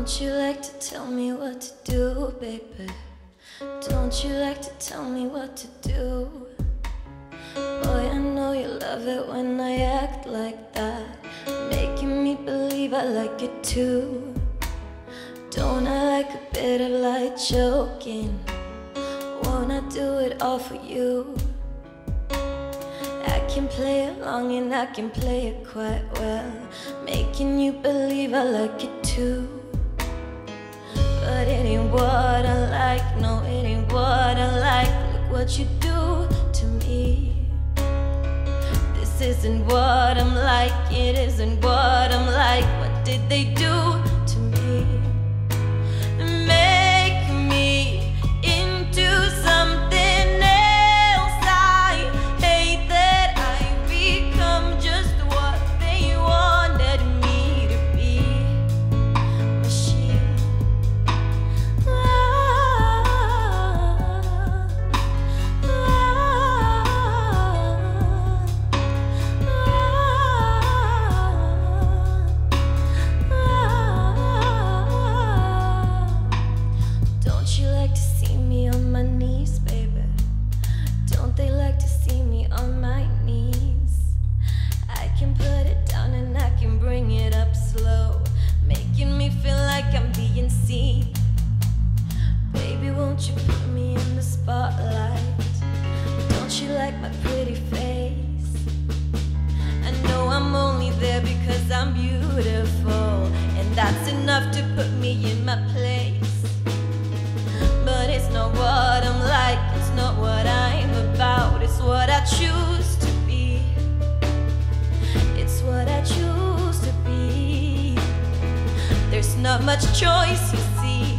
Don't you like to tell me what to do, baby? Don't you like to tell me what to do? Boy, I know you love it when I act like that. Making me believe I like it too. Don't I like a bit of light joking? Won't I do it all for you? I can play along and I can play it quite well. Making you believe I like it too. What I like, no, it ain't what I like. Look what you do to me. This isn't what I'm like, it isn't what I'm like. What did they do won't you put me in the spotlight? Don't you like my pretty face? I know I'm only there because I'm beautiful, and that's enough to put me in my place. But it's not what I'm like, it's not what I'm about, it's what I choose to be. It's what I choose to be. There's not much choice, you see.